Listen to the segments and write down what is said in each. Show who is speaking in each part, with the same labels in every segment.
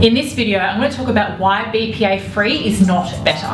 Speaker 1: In this video, I'm going to talk about why BPA free is not better.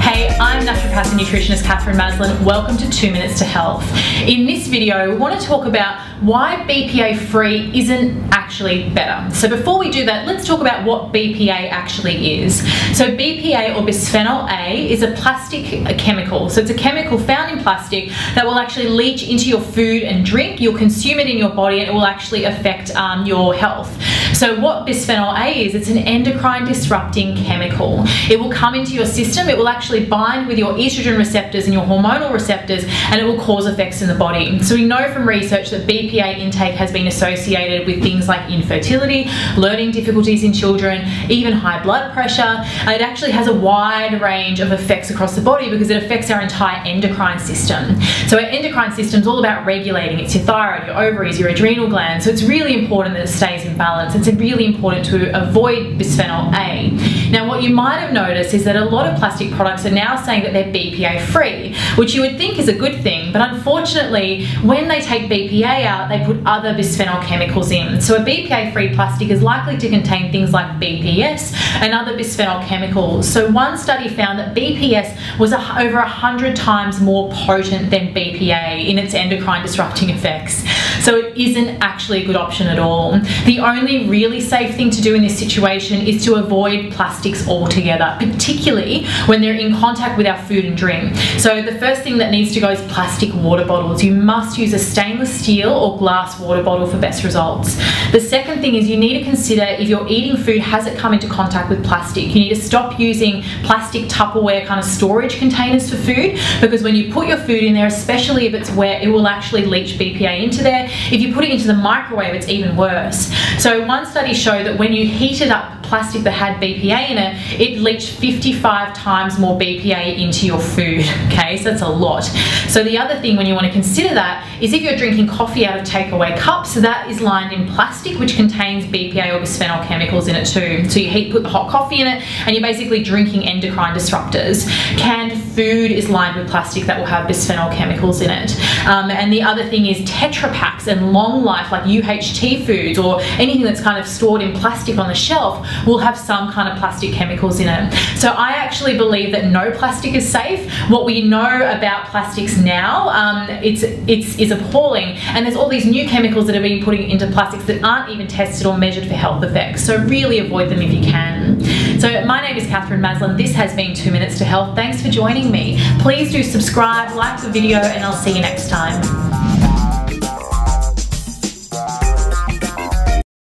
Speaker 1: Hey, I'm naturopath and nutritionist Katherine Maslen. Welcome to 2 Minutes to Health. In this video, we want to talk about why BPA free isn't actually better. So before we do that, let's talk about what BPA actually is. So BPA or bisphenol A is a plastic chemical. So it's a chemical found in plastic that will actually leach into your food and drink. You'll consume it in your body and it will actually affect um, your health. So what bisphenol A is, it's an endocrine disrupting chemical. It will come into your system, it will actually bind with your estrogen receptors and your hormonal receptors and it will cause effects in the body. So we know from research that BPA BPA intake has been associated with things like infertility, learning difficulties in children, even high blood pressure. It actually has a wide range of effects across the body because it affects our entire endocrine system. So our endocrine system is all about regulating. It's your thyroid, your ovaries, your adrenal glands. So it's really important that it stays in balance. It's really important to avoid bisphenol A. Now what you might have noticed is that a lot of plastic products are now saying that they're BPA free, which you would think is a good thing, but unfortunately when they take BPA out they put other bisphenol chemicals in. So a BPA-free plastic is likely to contain things like BPS and other bisphenol chemicals. So one study found that BPS was over 100 times more potent than BPA in its endocrine disrupting effects. So it isn't actually a good option at all. The only really safe thing to do in this situation is to avoid plastics altogether, particularly when they're in contact with our food and drink. So the first thing that needs to go is plastic water bottles. You must use a stainless steel or glass water bottle for best results. The second thing is you need to consider if you're eating food, has it come into contact with plastic? You need to stop using plastic Tupperware kind of storage containers for food because when you put your food in there, especially if it's wet, it will actually leach BPA into there. If you put it into the microwave, it's even worse. So one study showed that when you heat it up plastic that had BPA in it, it leached 55 times more BPA into your food, okay? So that's a lot. So the other thing when you want to consider that is if you're drinking coffee out of takeaway cups, so that is lined in plastic which contains BPA or bisphenol chemicals in it too. So you heat, put the hot coffee in it and you're basically drinking endocrine disruptors. Canned food is lined with plastic that will have bisphenol chemicals in it. Um, and the other thing is Tetra Paks and long life like UHT foods or anything that's kind of stored in plastic on the shelf will have some kind of plastic chemicals in it. So I actually believe that no plastic is safe. What we know about plastics now, um, it's, it's, is appalling. And there's all these new chemicals that are being put into plastics that aren't even tested or measured for health effects. So really avoid them if you can. So my name is Katherine Maslen. This has been 2 Minutes to Health. Thanks for joining me. Please do subscribe, like the video, and I'll see you next time.